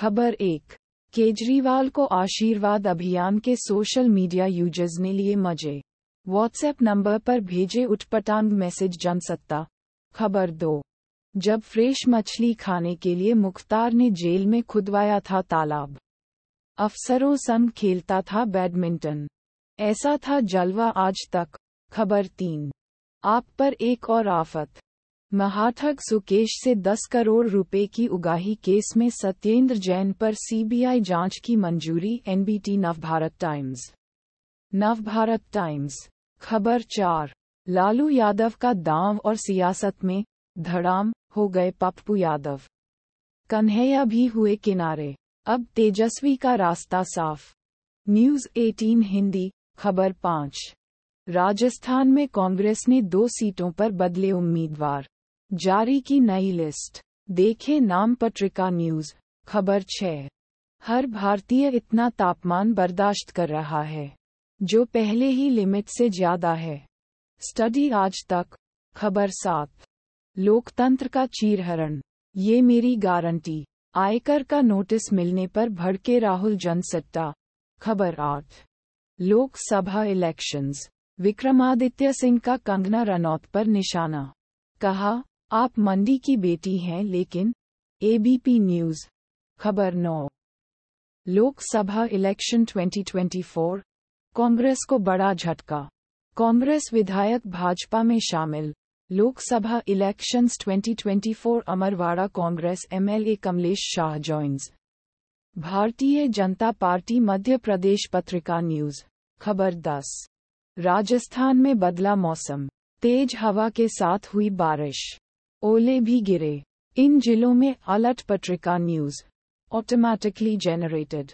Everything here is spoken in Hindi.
खबर एक, केजरीवाल को आशीर्वाद अभियान के सोशल मीडिया यूज़र्स ने लिए मज़े। व्हाट्सएप नंबर पर भेजे उठपटांग मैसेज जनसत्ता। खबर दो, जब फ्रेश मछली खाने के लिए मुख्तार ने जेल में खुदवाया था तालाब। अफसरों संग खेलता था बैडमिंटन। ऐसा था जलवा आज तक। खबर तीन, आप पर एक और आफत। महाठग सुकेश से 10 करोड़ रुपए की उगाही केस में सत्येंद्र जैन पर सीबीआई जाँच की मंजूरी, NBT Navbharat Times. Navbharat Times. खबर चार। लालू यादव का दांव और सियासत में धड़ाम, हो गए पप्पू यादव। कन्हैया भी हुए किनारे। अब तेजस्वी का रास्ता साफ़। न्यूज़ 18 हिंदी, खबर पाँच। राजस्थान में कांग्रेस ने दो सीटों पर बदले उम्मीदवार। जारी की नई लिस्ट। देखे नाम पत्रिका न्यूज़, खबर छः। हर भारतीय इतना तापमान बर्दाश्त कर रहा है, जो पहले ही लिमिट से ज़्यादा है। स्टडी आज तक, खबर सात। लोकतंत्र का चीरहरण, ये मेरी गारंटी। आयकर का नोटिस मिलने पर भड़के राहुल जनसट्टा खबर आठ। लोकसभा इलेक्शंस, विक्रमादित्य सिंह का कंगना रनौत पर निशाना। कहा आप मंडी की बेटी हैं, लेकिन एबीपी न्यूज़ खबर नौ। लोकसभा इलेक्शन 2024 कांग्रेस को बड़ा झटका। कांग्रेस विधायक भाजपा में शामिल। Lok Sabha elections 2024 Amarwara Congress MLA Kamlesh Shah joins Bharatiya Janata Party Madhya Pradesh पत्रिका न्यूज़, खबर 10 राजस्थान में बदला मौसम। तेज हवा के साथ हुई बारिश। ओले भी गिरे। इन जिलों में अलर्ट पत्रिका न्यूज़ ऑटोमेटिकली जनरेटेड